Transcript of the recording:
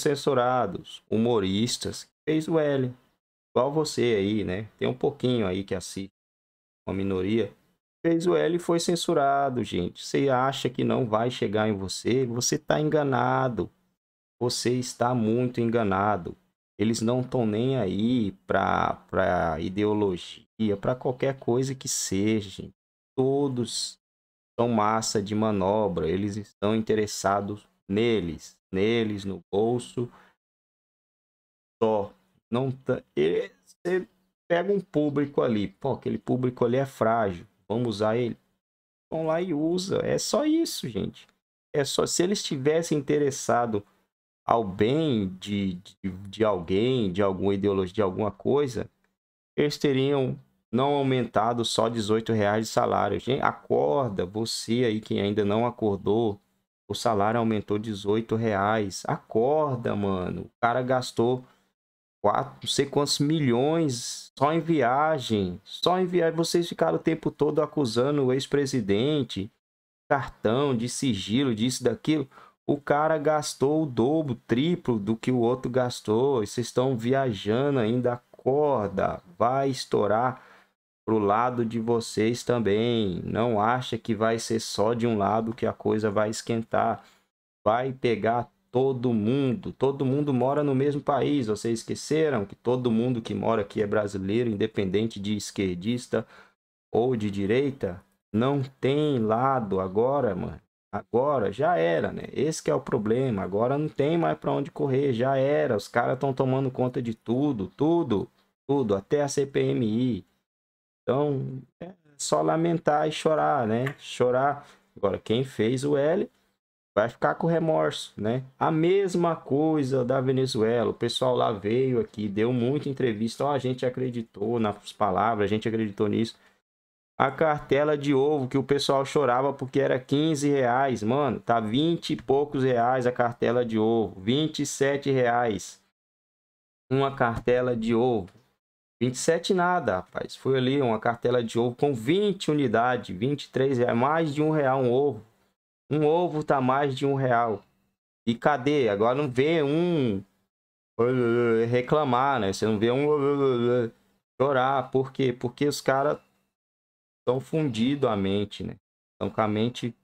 censurados. Humoristas. Fez o L. Igual você aí, né? Tem um pouquinho aí que assiste. Uma minoria. Fez o L e foi censurado, gente. Você acha que não vai chegar em você? Você está enganado. Você está muito enganado. Eles não estão nem aí para ideologia, para qualquer coisa que seja. Gente. Todos são massa de manobra. Eles estão interessados neles, neles, no bolso. Só. Não tá... Você pega um público ali. Pô, aquele público ali é frágil. Vamos usar ele. Vão lá e usa. É só isso, gente. É só se eles tivessem interessado ao bem de, de, de alguém, de alguma ideologia, de alguma coisa, eles teriam não aumentado só 18 reais de salário. Gente, acorda, você aí que ainda não acordou, o salário aumentou 18 reais. Acorda, mano. O cara gastou quatro, não sei quantos milhões só em viagem. Só em viagem. Vocês ficaram o tempo todo acusando o ex-presidente, cartão de sigilo, disso, daquilo o cara gastou o dobro, triplo do que o outro gastou. E vocês estão viajando ainda, acorda, vai estourar pro lado de vocês também. Não acha que vai ser só de um lado que a coisa vai esquentar. Vai pegar todo mundo. Todo mundo mora no mesmo país. Vocês esqueceram que todo mundo que mora aqui é brasileiro, independente de esquerdista ou de direita? Não tem lado agora, mano. Agora já era, né? Esse que é o problema. Agora não tem mais para onde correr, já era. Os caras estão tomando conta de tudo, tudo, tudo, até a CPMI. Então, é só lamentar e chorar, né? Chorar. Agora, quem fez o L vai ficar com remorso, né? A mesma coisa da Venezuela. O pessoal lá veio aqui, deu muita entrevista. Ó, a gente acreditou nas palavras, a gente acreditou nisso a cartela de ovo que o pessoal chorava porque era 15 reais, mano, tá 20 e poucos reais a cartela de ovo, 27 reais uma cartela de ovo, 27 nada, rapaz, foi ali uma cartela de ovo com 20 unidades, 23 reais, mais de um real um ovo, um ovo tá mais de um real, e cadê? Agora não vê um reclamar, né? Você não vê um chorar, por quê? Porque os caras estão fundido a mente, né? Estão com a mente